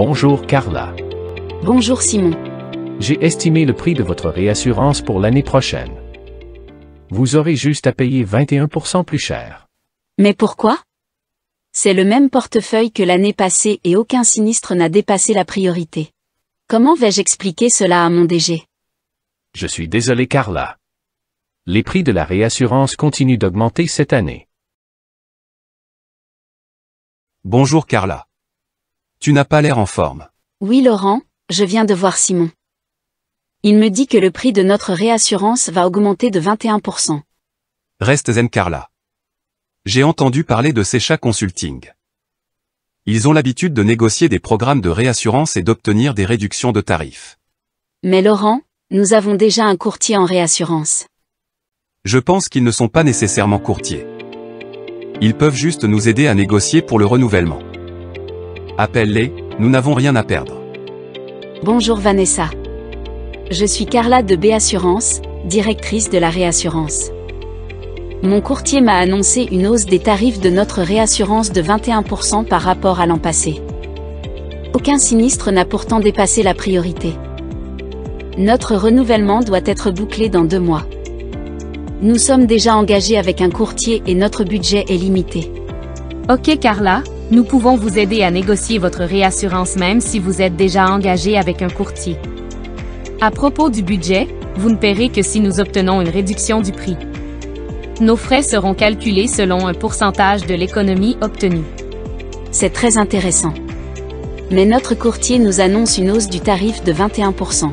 Bonjour Carla. Bonjour Simon. J'ai estimé le prix de votre réassurance pour l'année prochaine. Vous aurez juste à payer 21% plus cher. Mais pourquoi? C'est le même portefeuille que l'année passée et aucun sinistre n'a dépassé la priorité. Comment vais-je expliquer cela à mon DG Je suis désolé Carla. Les prix de la réassurance continuent d'augmenter cette année. Bonjour Carla. Tu n'as pas l'air en forme. Oui Laurent, je viens de voir Simon. Il me dit que le prix de notre réassurance va augmenter de 21%. Reste zen Carla. J'ai entendu parler de Secha Consulting. Ils ont l'habitude de négocier des programmes de réassurance et d'obtenir des réductions de tarifs. Mais Laurent, nous avons déjà un courtier en réassurance. Je pense qu'ils ne sont pas nécessairement courtiers. Ils peuvent juste nous aider à négocier pour le renouvellement. Appelle-les, nous n'avons rien à perdre. Bonjour Vanessa. Je suis Carla de B Assurance, directrice de la réassurance. Mon courtier m'a annoncé une hausse des tarifs de notre réassurance de 21% par rapport à l'an passé. Aucun sinistre n'a pourtant dépassé la priorité. Notre renouvellement doit être bouclé dans deux mois. Nous sommes déjà engagés avec un courtier et notre budget est limité. Ok Carla, nous pouvons vous aider à négocier votre réassurance même si vous êtes déjà engagé avec un courtier. À propos du budget, vous ne paierez que si nous obtenons une réduction du prix. Nos frais seront calculés selon un pourcentage de l'économie obtenue. C'est très intéressant. Mais notre courtier nous annonce une hausse du tarif de 21%.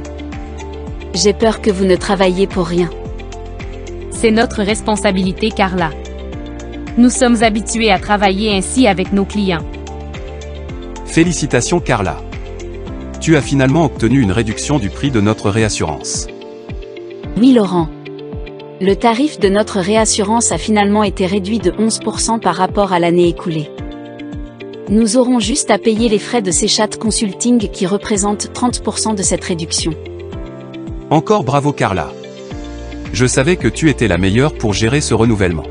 J'ai peur que vous ne travailliez pour rien. C'est notre responsabilité Carla. Nous sommes habitués à travailler ainsi avec nos clients. Félicitations Carla. Tu as finalement obtenu une réduction du prix de notre réassurance. Oui Laurent. Le tarif de notre réassurance a finalement été réduit de 11% par rapport à l'année écoulée. Nous aurons juste à payer les frais de Sechat Consulting qui représentent 30% de cette réduction. Encore bravo Carla. Je savais que tu étais la meilleure pour gérer ce renouvellement.